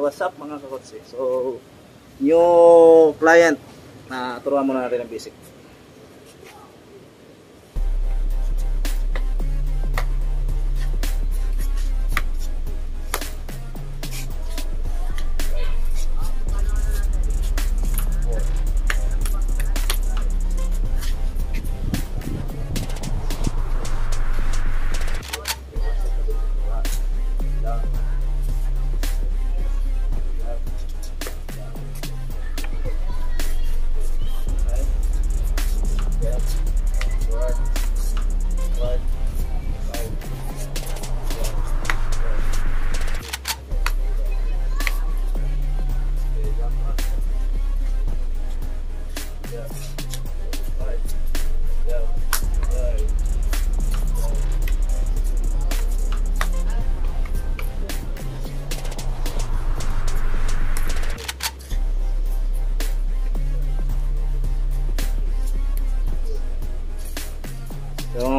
what's up mga kakotse. So, new client na turuan muna natin ang basic.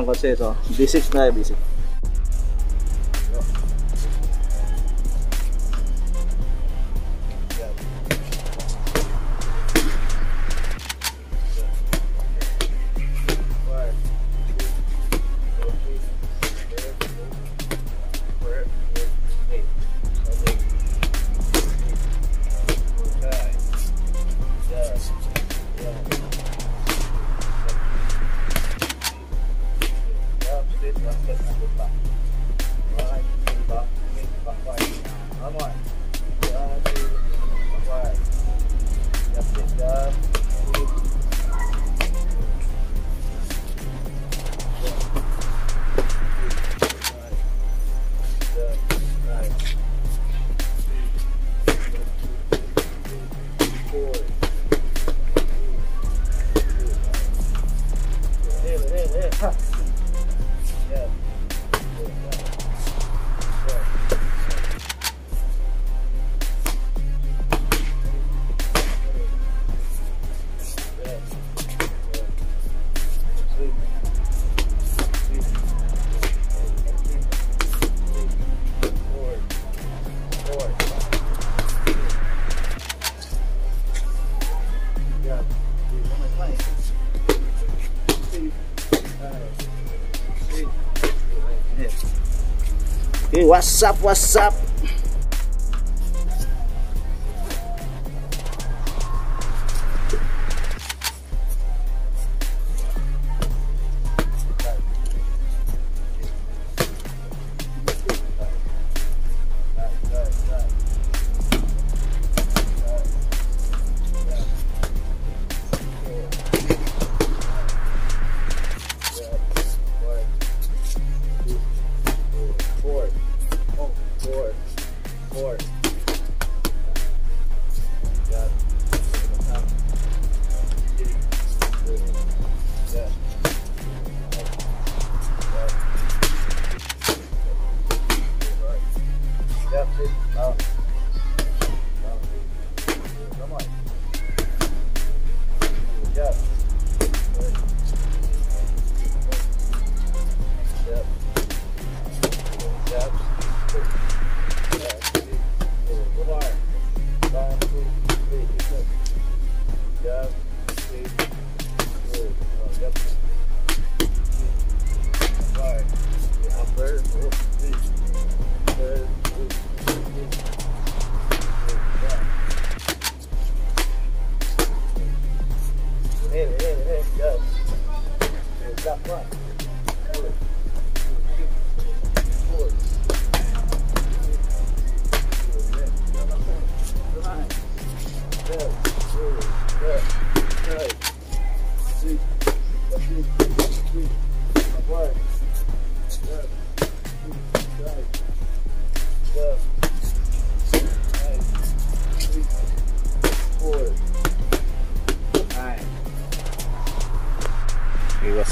kasi ito. B6 na B6. So mga kakotse, so basic na basic. Okay, what's up, what's up? up front.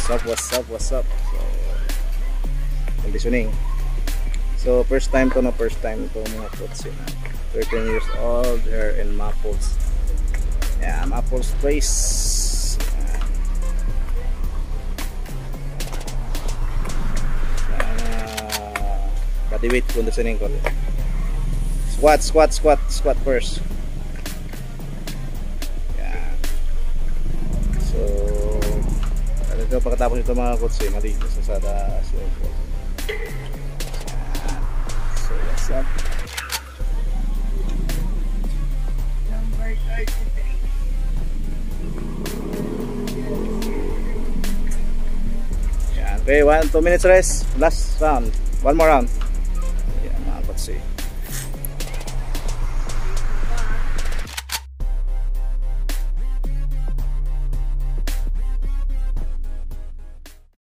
What's up, what's up, what's up? So, conditioning. So, first time to na first time ito mga kotse na 13 years old, her in Maples. Yeah, Maples Place. Ah, body weight conditioning ko. Squat, squat, squat, squat first. Ito, pagkatapos ito mga kutsi, malinis na sa taas. Yan. So, that's up. Number 33. Yan. Okay, one, two minutes rest. Last round. One more round.